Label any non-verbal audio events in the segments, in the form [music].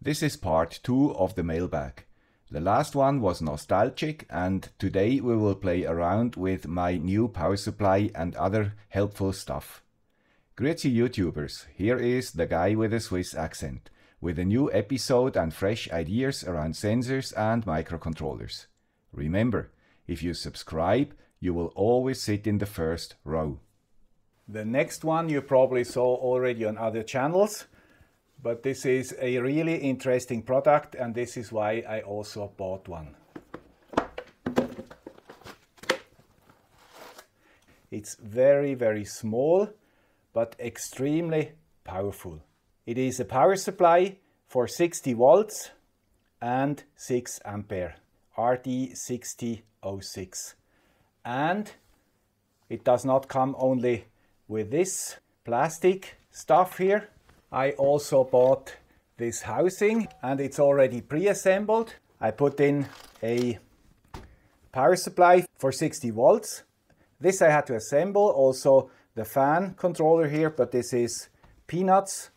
This is part 2 of the mailbag. The last one was nostalgic and today we will play around with my new power supply and other helpful stuff. Grüezi YouTubers, here is the guy with a Swiss accent, with a new episode and fresh ideas around sensors and microcontrollers. Remember, if you subscribe, you will always sit in the first row. The next one you probably saw already on other channels, but this is a really interesting product and this is why I also bought one. It's very, very small, but extremely powerful. It is a power supply for 60 volts and 6 ampere, RD6006. And it does not come only with this plastic stuff here. I also bought this housing and it's already pre-assembled. I put in a power supply for 60 volts. This I had to assemble, also the fan controller here, but this is peanuts.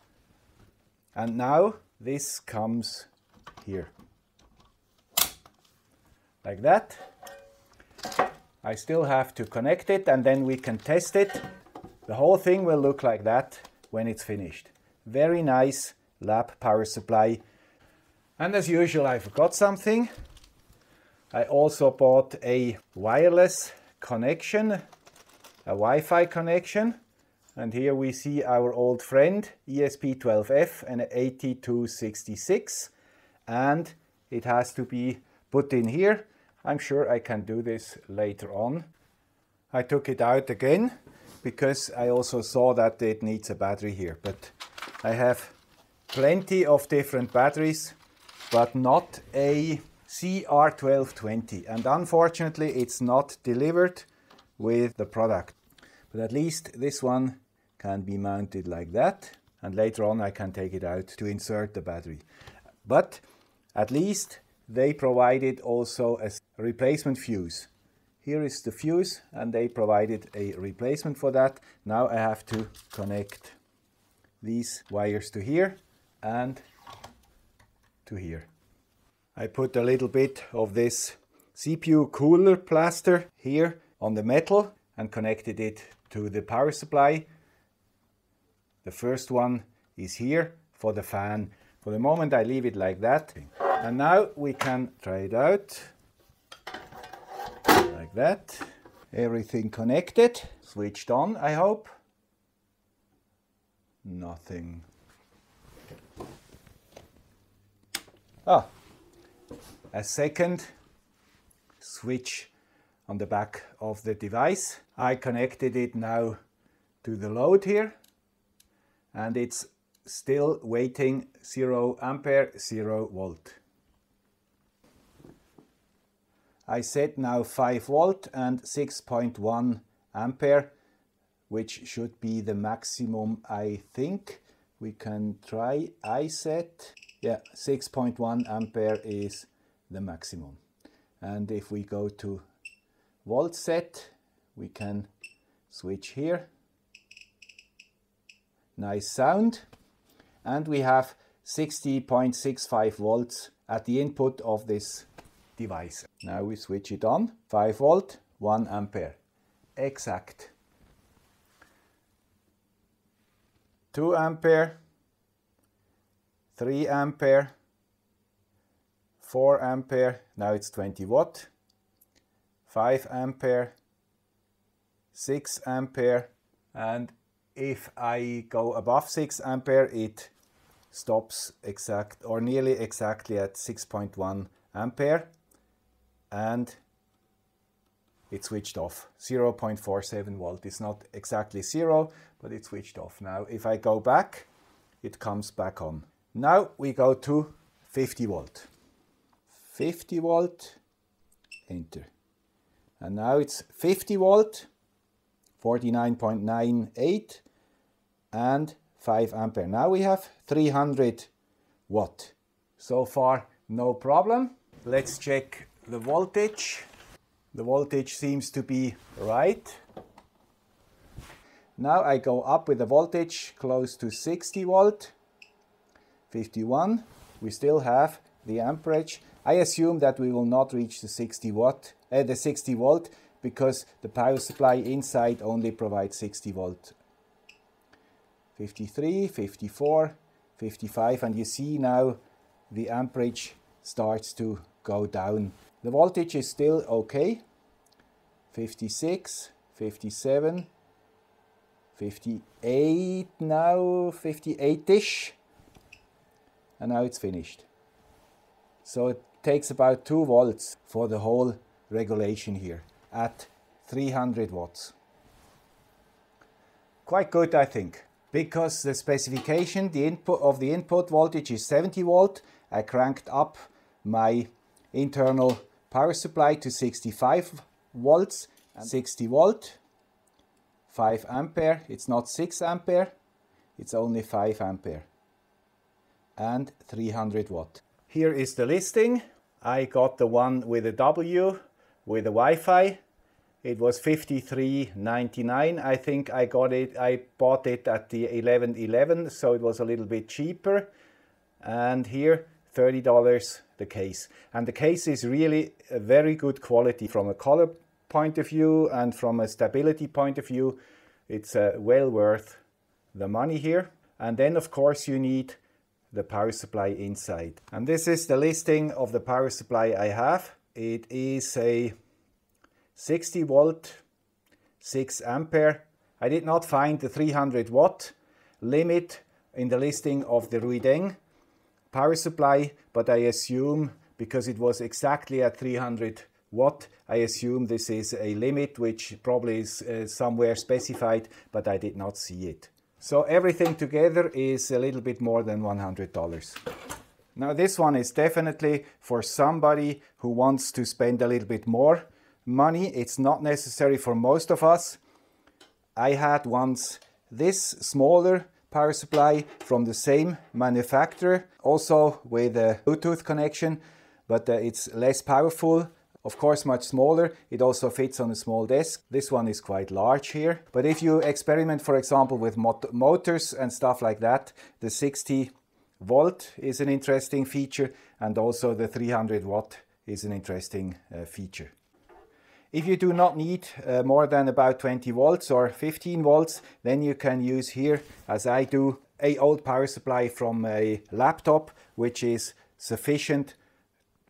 And now this comes here. Like that. I still have to connect it and then we can test it the whole thing will look like that when it's finished. Very nice lab power supply. And as usual, I forgot something. I also bought a wireless connection, a Wi-Fi connection. And here we see our old friend ESP12F and 8266. And it has to be put in here. I'm sure I can do this later on. I took it out again because I also saw that it needs a battery here. But I have plenty of different batteries, but not a CR1220. And unfortunately, it's not delivered with the product. But at least this one can be mounted like that. And later on, I can take it out to insert the battery. But at least they provided also a replacement fuse. Here is the fuse and they provided a replacement for that. Now I have to connect these wires to here and to here. I put a little bit of this CPU cooler plaster here on the metal and connected it to the power supply. The first one is here for the fan. For the moment I leave it like that. And now we can try it out like that. Everything connected, switched on, I hope. Nothing. Ah, a second switch on the back of the device. I connected it now to the load here and it's still waiting 0 ampere 0 volt. I set now 5 volt and 6.1 ampere, which should be the maximum I think. We can try I set. Yeah, 6.1 ampere is the maximum. And if we go to volt set, we can switch here. Nice sound. And we have 60.65 volts at the input of this device. Now we switch it on. 5 volt, 1 ampere. Exact. 2 ampere, 3 ampere, 4 ampere, now it's 20 watt, 5 ampere, 6 ampere, and if I go above 6 ampere, it stops exact or nearly exactly at 6.1 ampere and it switched off. 0.47 volt it's not exactly zero but it switched off. Now if I go back it comes back on. Now we go to 50 volt. 50 volt enter. And now it's 50 volt 49.98 and 5 ampere. Now we have 300 watt. So far no problem. Let's check the voltage. The voltage seems to be right. Now I go up with the voltage close to 60 volt, 51, we still have the amperage. I assume that we will not reach the 60 watt, uh, the 60 volt, because the power supply inside only provides 60 volt. 53, 54, 55, and you see now the amperage starts to go down. The voltage is still okay. 56, 57, 58 now, 58-ish. And now it's finished. So it takes about 2 volts for the whole regulation here at 300 watts. Quite good, I think. Because the specification the input of the input voltage is 70 volt, I cranked up my internal power supply to 65 volts 60 volt 5 ampere. It's not 6 ampere it's only 5 ampere. And 300 watt. Here is the listing. I got the one with a W with a Wi-Fi. It was 53.99 I think I got it I bought it at the 11.11 so it was a little bit cheaper. And here $30 the case. And the case is really a very good quality from a color point of view and from a stability point of view. It's uh, well worth the money here. And then of course you need the power supply inside. And this is the listing of the power supply I have. It is a 60 volt, 6 ampere. I did not find the 300 watt limit in the listing of the Ruideng power supply, but I assume because it was exactly at 300 watt, I assume this is a limit which probably is uh, somewhere specified, but I did not see it. So everything together is a little bit more than $100. Now this one is definitely for somebody who wants to spend a little bit more money. It's not necessary for most of us. I had once this smaller power supply from the same manufacturer, also with a Bluetooth connection, but uh, it's less powerful. Of course, much smaller. It also fits on a small desk. This one is quite large here. But if you experiment, for example, with mot motors and stuff like that, the 60 volt is an interesting feature, and also the 300 watt is an interesting uh, feature. If you do not need uh, more than about 20 volts or 15 volts, then you can use here, as I do, a old power supply from a laptop, which is sufficient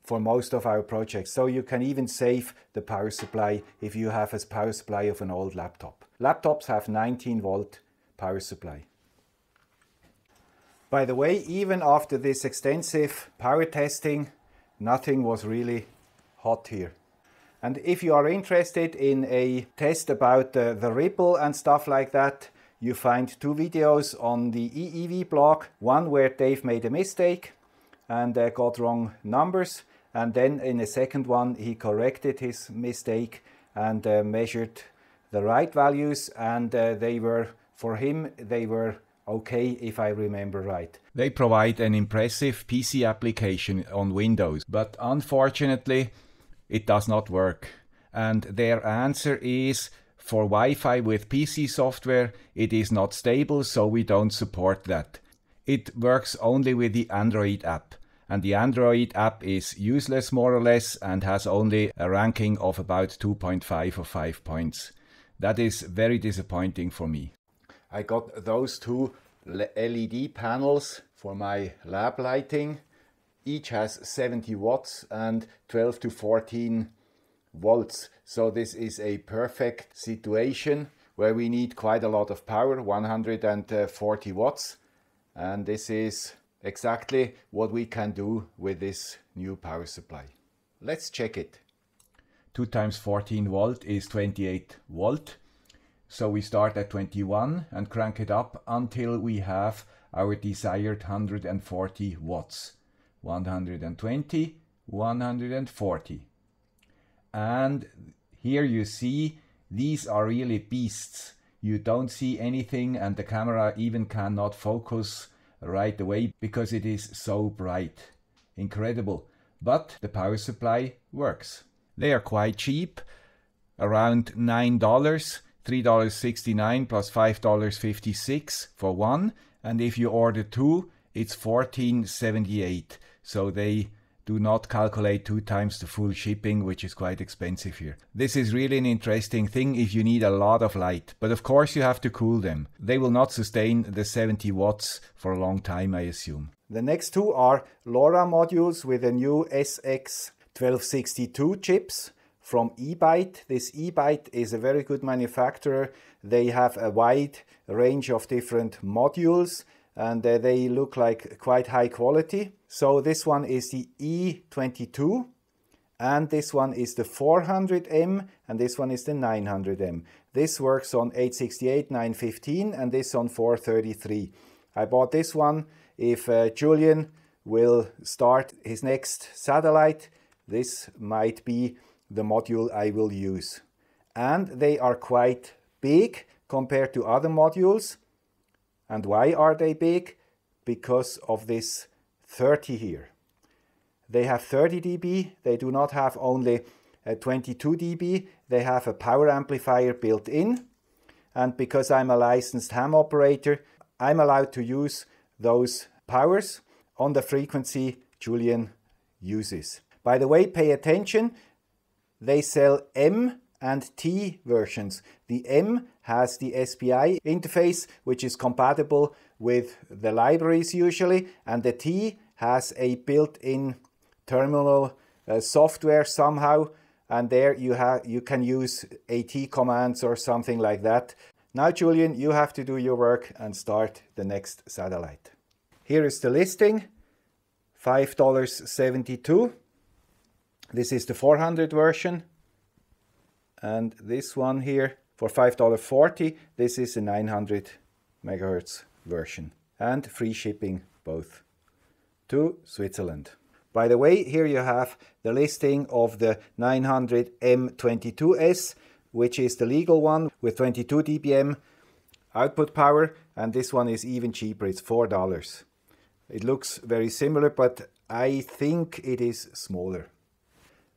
for most of our projects. So you can even save the power supply if you have a power supply of an old laptop. Laptops have 19 volt power supply. By the way, even after this extensive power testing, nothing was really hot here. And if you are interested in a test about uh, the ripple and stuff like that, you find two videos on the EEVblog. One where Dave made a mistake and uh, got wrong numbers. And then in a second one, he corrected his mistake and uh, measured the right values. And uh, they were, for him, they were okay if I remember right. They provide an impressive PC application on Windows, but unfortunately, it does not work. And their answer is for Wi Fi with PC software, it is not stable, so we don't support that. It works only with the Android app. And the Android app is useless more or less and has only a ranking of about 2.5 or 5 points. That is very disappointing for me. I got those two LED panels for my lab lighting each has 70 watts and 12 to 14 volts. So this is a perfect situation where we need quite a lot of power, 140 uh, watts. And this is exactly what we can do with this new power supply. Let's check it. 2 times 14 volt is 28 volt. So we start at 21 and crank it up until we have our desired 140 watts. 120, 140. And here you see these are really beasts. You don't see anything and the camera even cannot focus right away because it is so bright. Incredible. But the power supply works. They are quite cheap, around $9, $3.69 plus $5.56 for one. And if you order two, it's 1478. So they do not calculate two times the full shipping, which is quite expensive here. This is really an interesting thing if you need a lot of light, but of course you have to cool them. They will not sustain the 70 watts for a long time, I assume. The next two are LoRa modules with the new SX1262 chips from Ebyte. This Ebyte is a very good manufacturer. They have a wide range of different modules and uh, they look like quite high quality. So this one is the E22 and this one is the 400M and this one is the 900M. This works on 868, 915 and this on 433. I bought this one if uh, Julian will start his next satellite. This might be the module I will use. And they are quite big compared to other modules. And why are they big? Because of this 30 here. They have 30 dB, they do not have only a 22 dB, they have a power amplifier built in. And because I'm a licensed ham operator, I'm allowed to use those powers on the frequency Julian uses. By the way, pay attention, they sell M and T versions. The M has the SPI interface, which is compatible with the libraries usually, and the T has a built-in terminal uh, software somehow, and there you have you can use AT commands or something like that. Now, Julian, you have to do your work and start the next satellite. Here is the listing, $5.72. This is the 400 version and this one here for $5.40 this is a 900 megahertz version and free shipping both to Switzerland. By the way, here you have the listing of the 900 M22S, which is the legal one with 22 dBm output power, and this one is even cheaper, it's $4. It looks very similar, but I think it is smaller.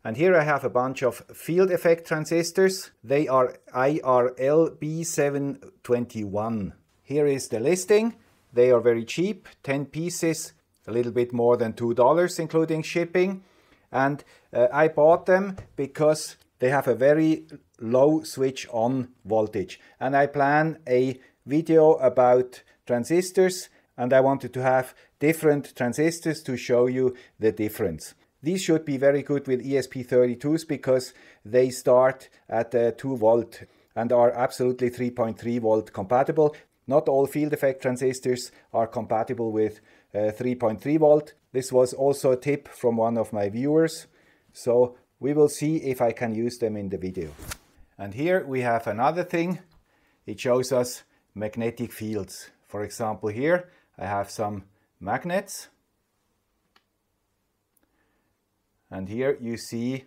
And here I have a bunch of field effect transistors. They are IRL B721. Here is the listing. They are very cheap, 10 pieces, a little bit more than $2 including shipping. And uh, I bought them because they have a very low switch on voltage. And I plan a video about transistors and I wanted to have different transistors to show you the difference. These should be very good with ESP32s because they start at uh, 2 volt and are absolutely 3.3 volt compatible. Not all field effect transistors are compatible with uh, 3.3 volt. This was also a tip from one of my viewers. So we will see if I can use them in the video. And here we have another thing. It shows us magnetic fields. For example, here I have some magnets and here you see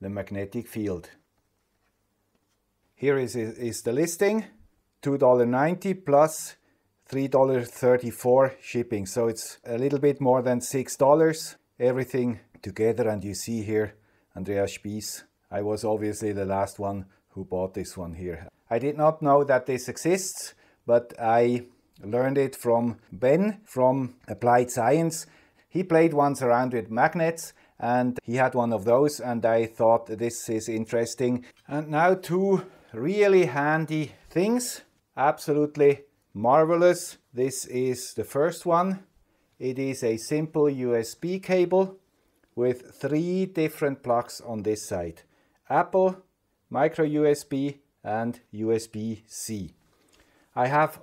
the magnetic field. Here is, is the listing, $2.90 plus $3.34 shipping. So it's a little bit more than $6, everything together. And you see here Andreas Spiess. I was obviously the last one who bought this one here. I did not know that this exists, but I learned it from Ben from Applied Science. He played once around with magnets and he had one of those and I thought this is interesting. And now two really handy things, absolutely marvelous. This is the first one. It is a simple USB cable with three different plugs on this side. Apple, micro USB and USB-C. I have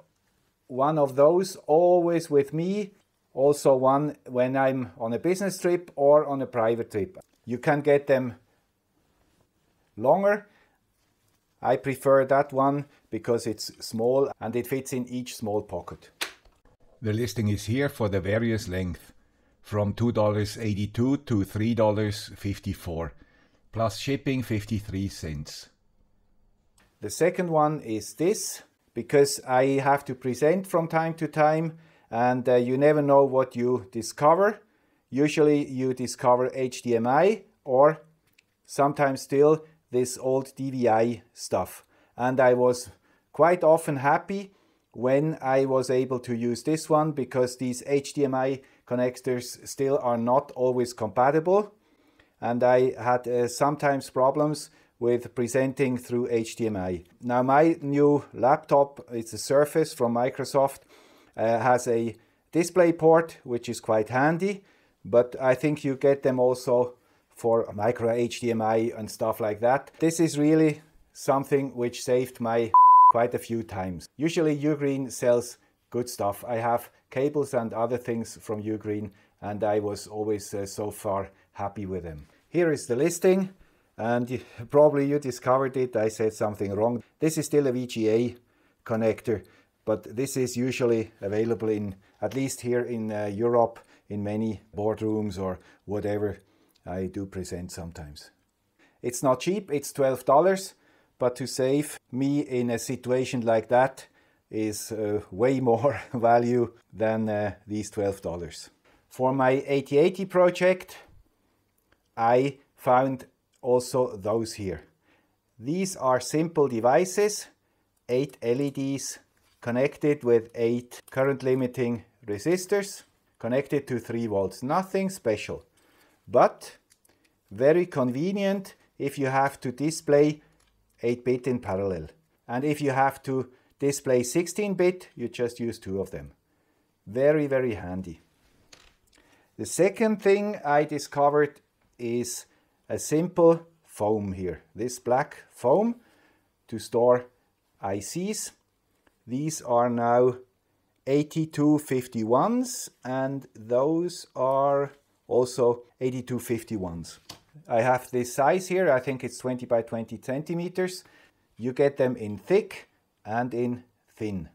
one of those always with me also one when I'm on a business trip or on a private trip. You can get them longer. I prefer that one because it's small and it fits in each small pocket. The listing is here for the various length from $2.82 to $3.54 plus shipping 53 cents. The second one is this because I have to present from time to time and uh, you never know what you discover. Usually you discover HDMI or sometimes still this old DVI stuff. And I was quite often happy when I was able to use this one because these HDMI connectors still are not always compatible and I had uh, sometimes problems with presenting through HDMI. Now my new laptop, it's a Surface from Microsoft, has a display port which is quite handy, but I think you get them also for micro HDMI and stuff like that. This is really something which saved my [laughs] quite a few times. Usually Ugreen sells good stuff. I have cables and other things from Ugreen and I was always uh, so far happy with them. Here is the listing and [laughs] probably you discovered it. I said something wrong. This is still a VGA connector, but this is usually available in, at least here in uh, Europe, in many boardrooms or whatever I do present sometimes. It's not cheap, it's $12, but to save me in a situation like that is uh, way [laughs] more value than uh, these $12. For my 8080 project, I found also those here. These are simple devices, 8 LEDs connected with 8 current limiting resistors connected to 3 volts. Nothing special, but very convenient if you have to display 8-bit in parallel. And if you have to display 16-bit, you just use two of them. Very, very handy. The second thing I discovered is a simple foam here. This black foam to store ICs. These are now 8251s and those are also 8251s. I have this size here, I think it's 20 by 20 centimeters. You get them in thick and in thin.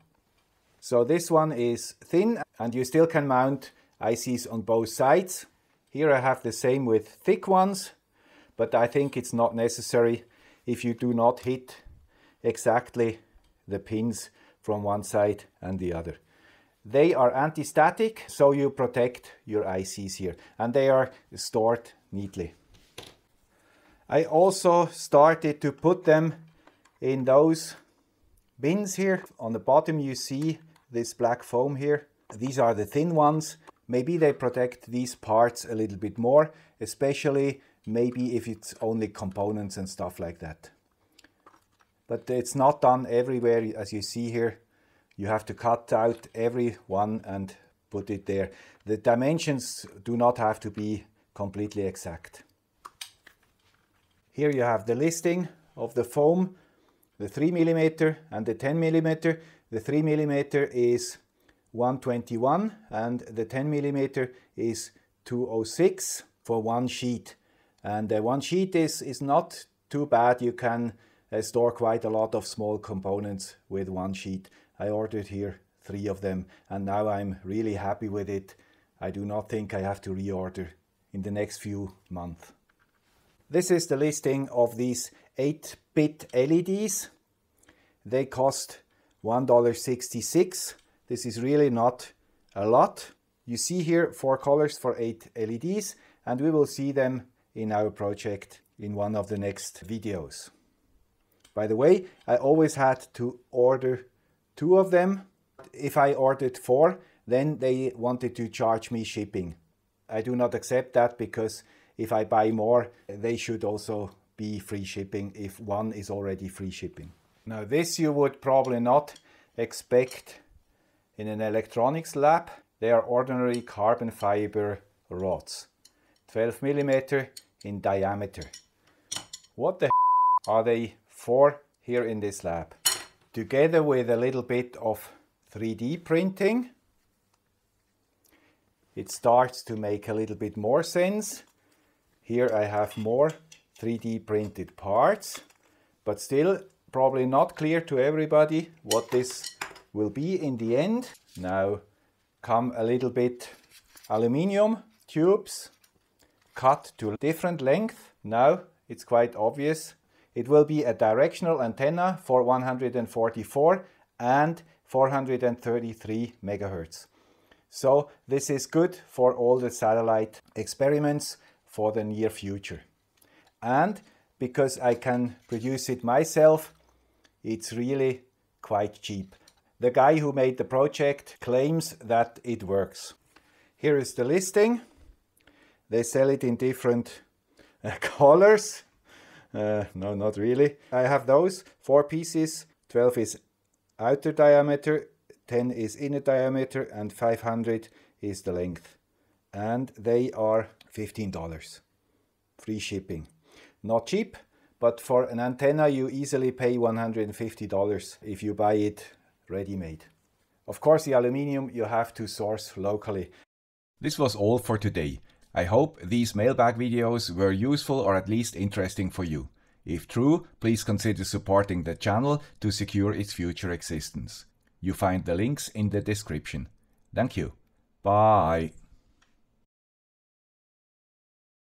So this one is thin and you still can mount ICs on both sides. Here I have the same with thick ones, but I think it's not necessary if you do not hit exactly the pins from one side and the other. They are anti-static, so you protect your ICs here, and they are stored neatly. I also started to put them in those bins here. On the bottom you see this black foam here. These are the thin ones. Maybe they protect these parts a little bit more, especially maybe if it's only components and stuff like that. But it's not done everywhere as you see here. You have to cut out every one and put it there. The dimensions do not have to be completely exact. Here you have the listing of the foam, the 3 millimeter and the 10 millimeter. The 3 millimeter is 121 and the 10 millimeter is 206 for one sheet. And uh, one sheet is, is not too bad. You can uh, store quite a lot of small components with one sheet. I ordered here three of them and now I'm really happy with it. I do not think I have to reorder in the next few months. This is the listing of these 8-bit LEDs. They cost $1.66. This is really not a lot. You see here four colors for 8 LEDs and we will see them in our project in one of the next videos. By the way, I always had to order two of them. If I ordered four, then they wanted to charge me shipping. I do not accept that because if I buy more, they should also be free shipping if one is already free shipping. Now this you would probably not expect in an electronics lab. They are ordinary carbon fiber rods. 12 millimeter in diameter. What the [laughs] are they for here in this lab? Together with a little bit of 3D printing, it starts to make a little bit more sense. Here I have more 3D printed parts, but still probably not clear to everybody what this will be in the end. Now come a little bit aluminium tubes cut to different length. Now it's quite obvious. It will be a directional antenna for 144 and 433 megahertz. So this is good for all the satellite experiments for the near future. And because I can produce it myself, it's really quite cheap. The guy who made the project claims that it works. Here is the listing. They sell it in different uh, [laughs] colors. Uh, no, not really. I have those four pieces. 12 is outer diameter, 10 is inner diameter, and 500 is the length. And they are $15. Free shipping. Not cheap, but for an antenna you easily pay $150 if you buy it ready-made. Of course, the aluminium you have to source locally. This was all for today. I hope these mailbag videos were useful or at least interesting for you. If true, please consider supporting the channel to secure its future existence. You find the links in the description. Thank you. Bye.